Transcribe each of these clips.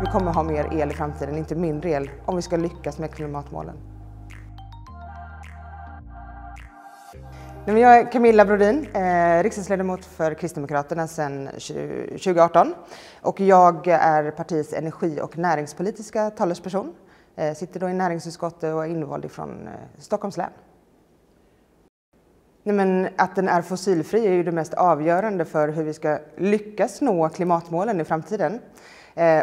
Vi kommer ha mer el i framtiden, inte mindre el, om vi ska lyckas med klimatmålen. Jag är Camilla Brodin, eh, riksdagsledamot för Kristdemokraterna sedan 2018 och jag är partiets energi och näringspolitiska talesperson. Jag sitter då i näringsutskottet och är invald från eh, Stockholms län. Nej, men att den är fossilfri är ju det mest avgörande för hur vi ska lyckas nå klimatmålen i framtiden.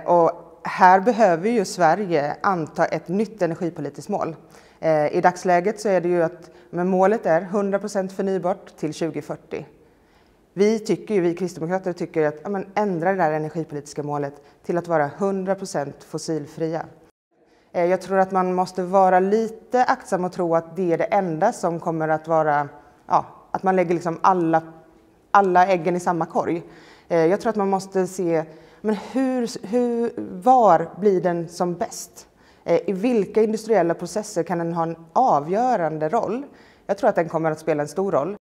Och här behöver ju Sverige anta ett nytt energipolitiskt mål. Eh, I dagsläget så är det ju att men målet är 100% förnybart till 2040. Vi, tycker, vi kristdemokrater tycker att ja, men ändra det där energipolitiska målet till att vara 100% fossilfria. Eh, jag tror att man måste vara lite aktsam och tro att det är det enda som kommer att vara, ja, att man lägger liksom alla, alla äggen i samma korg. Eh, jag tror att man måste se, men hur, hur, var blir den som bäst? Eh, I vilka industriella processer kan den ha en avgörande roll? Jag tror att den kommer att spela en stor roll.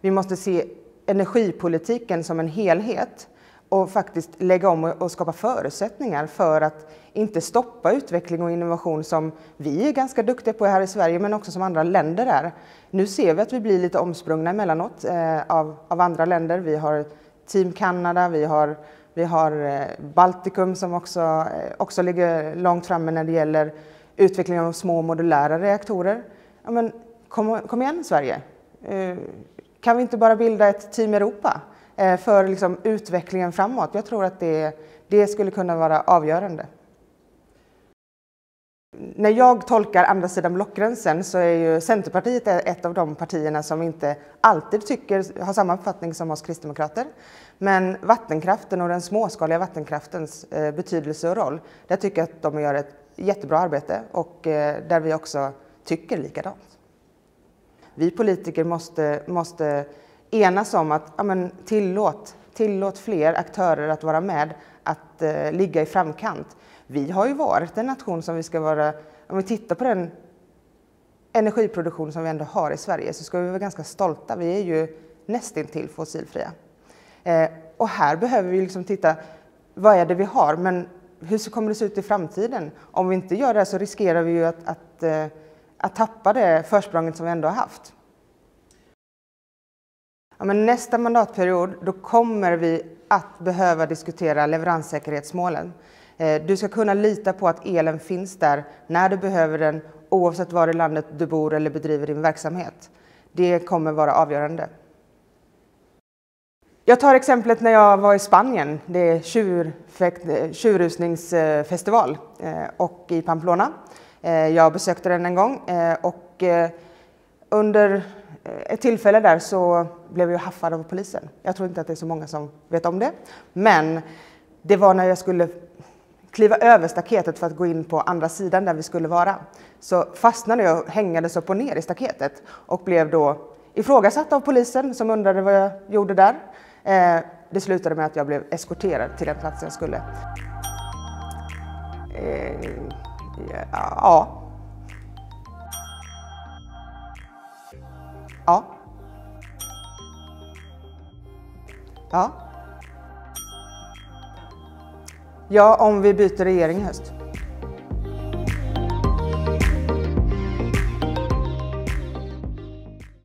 Vi måste se energipolitiken som en helhet och faktiskt lägga om och skapa förutsättningar för att inte stoppa utveckling och innovation som vi är ganska duktiga på här i Sverige men också som andra länder är. Nu ser vi att vi blir lite omsprungna emellanåt eh, av, av andra länder. Vi har Team Kanada, vi har vi har eh, Baltikum som också, eh, också ligger långt framme när det gäller utvecklingen av små modulära reaktorer. Ja, men kom, kom igen Sverige! Eh, kan vi inte bara bilda ett Team Europa för liksom utvecklingen framåt? Jag tror att det, det skulle kunna vara avgörande. När jag tolkar andra sidan blockgränsen så är ju Centerpartiet ett av de partierna som inte alltid tycker, har samma uppfattning som oss kristdemokrater. Men vattenkraften och den småskaliga vattenkraftens eh, betydelse och roll, där tycker jag att de gör ett jättebra arbete och eh, där vi också tycker likadant. Vi politiker måste, måste enas om att ja, men, tillåt, tillåt fler aktörer att vara med, att eh, ligga i framkant. Vi har ju varit en nation som vi ska vara, om vi tittar på den energiproduktion som vi ändå har i Sverige så ska vi vara ganska stolta. Vi är ju nästintill fossilfria. Eh, och här behöver vi liksom titta, vad är det vi har? Men hur kommer det se ut i framtiden? Om vi inte gör det så riskerar vi ju att, att, eh, att tappa det försprånget som vi ändå har haft. Ja, men nästa mandatperiod då kommer vi att behöva diskutera leveranssäkerhetsmålen. Eh, du ska kunna lita på att elen finns där när du behöver den oavsett var i landet du bor eller bedriver din verksamhet. Det kommer vara avgörande. Jag tar exemplet när jag var i Spanien. Det är eh, tjurrusningsfestival eh, och i Pamplona. Jag besökte den en gång och under ett tillfälle där så blev jag haffad av polisen. Jag tror inte att det är så många som vet om det. Men det var när jag skulle kliva över staketet för att gå in på andra sidan där vi skulle vara. Så fastnade jag och hängades upp och ner i staketet och blev då ifrågasatt av polisen som undrade vad jag gjorde där. Eh, det slutade med att jag blev eskorterad till den plats jag skulle. Eh, ja. Ja. Ja. Ja, om vi byter regering i höst.